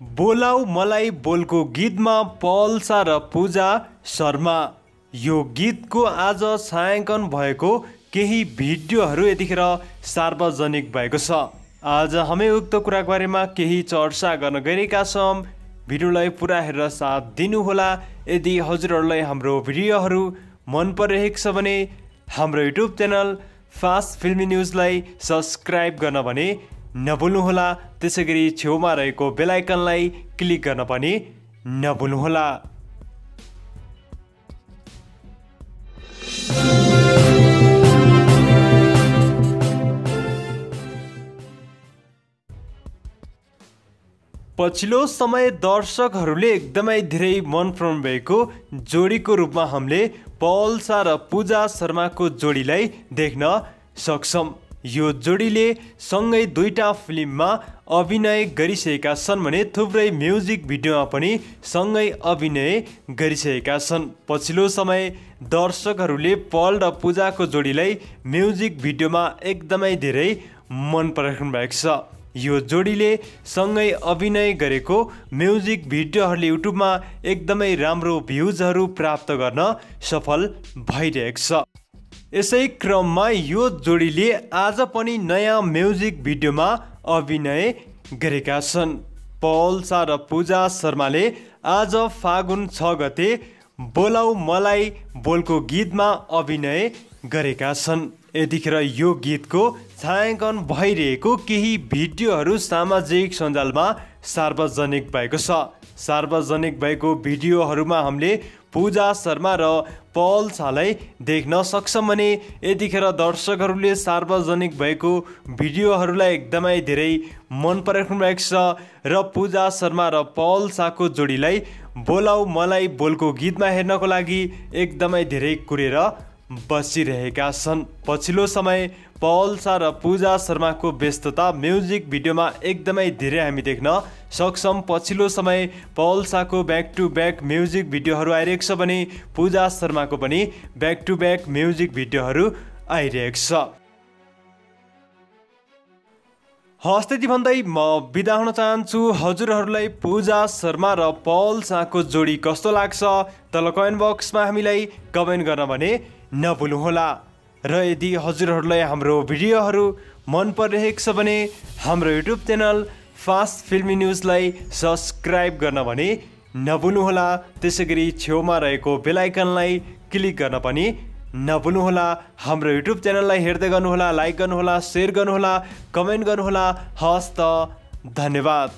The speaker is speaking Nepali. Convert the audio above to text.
बोलाउ मलाई बोलको गीतमा पल्सा र पूजा शर्मा। यो गीतको आज छायाङ्कन भएको केही भिडियोहरू यतिखेर सार्वजनिक भएको छ। आज हामी उक्त कुराको बारेमा केही चर्चा गर्न गएका छौँ। भिडियोलाई पुरा हेरेर साथ दिनुहोला। यदि हजुरहरूलाई हाम्रो भिडियोहरू मन परिरहेको छ भने हाम्रो युट्युब च्यानल फास्ट फिल्मी न्युजलाई सब्सक्राइब गर्न भने नभुल्नुहोला। त्यसै गरी छेउमा रहेको बेलायकनलाई क्लिक गर्न पनि नभुल्नुहोला। पछिल्लो समय दर्शकहरूले एकदमै धेरै मन पराउनु भएको जोडीको रूपमा हामीले पल्सा र पूजा शर्माको जोडीलाई देख्न सक्छौँ। यो जोडीले सँगै दुईटा फिल्ममा अभिनय गरिसकेका छन् भने थुप्रै म्युजिक भिडियोमा पनि सँगै अभिनय गरिसकेका छन्। पछिल्लो समय दर्शकहरूले पल र पूजाको जोडीलाई म्युजिक भिडियोमा एकदमै धेरै मन पराइरहनु भएको छ। यो जोडीले सँगै अभिनय गरेको म्युजिक भिडियोहरूले युट्युबमा एकदमै राम्रो भ्युजहरू प्राप्त गर्न सफल भइरहेको छ। यसै क्रममा यो जोडीले आज पनि नयाँ म्युजिक भिडियोमा अभिनय गरेका छन्। पौलसा र पूजा शर्माले आज फागुन छ गते बोलाउ मलाई बोलको गीतमा अभिनय गरेका छन्। यतिखेर यो गीतको छायाङ्कन भइरहेको केही भिडियोहरू सामाजिक सञ्जालमा सार्वजनिक भएको छ। सार्वजनिक भएको भिडियोहरूमा हामीले पूजा शर्मा र पल छालाई देख्न सक्छौँ भने यतिखेर दर्शकहरूले सार्वजनिक भएको भिडियोहरूलाई एकदमै धेरै मन पराइराख्नु भएको छ र पूजा शर्मा र पल शाहको जोडीलाई बोलाउ मलाई बोलको गीतमा हेर्नको लागि एकदमै धेरै कुरेर बसिरहेका छन्। पछिल्लो समय पल्सा र पूजा शर्माको व्यस्तता म्युजिक भिडियोमा एकदमै धेरै हामी देख्न सक्छौँ। पछिल्लो समय पल्साको ब्याक टु ब्याक म्युजिक भिडियोहरू आइरहेको छ भने पूजा शर्माको पनि ब्याक टु ब्याक म्युजिक भिडियोहरू आइरहेको छ। हस् त्यति भन्दै म बिदा हुन चाहन्छु। हजुरहरूलाई पूजा शर्मा र पल शाहको जोडी कस्तो लाग्छ? तल कमेन्ट बक्समा हामीलाई कमेन्ट गर्न भने नभुल्नुहोला र यदि हजुरहरूलाई हाम्रो भिडियोहरू मन परिरहेको छ भने हाम्रो युट्युब च्यानल फास्ट फिल्मी न्युजलाई सब्सक्राइब गर्न भने नभुल्नुहोला त्यसै गरी छेउमा रहेको बेलायकनलाई क्लिक गर्न पनि नभुल्नुहोला हाम्रो युट्युब च्यानललाई हेर्दै गर्नुहोला लाइक गर्नुहोला सेयर गर्नुहोला कमेन्ट गर्नुहोला। हस् त धन्यवाद।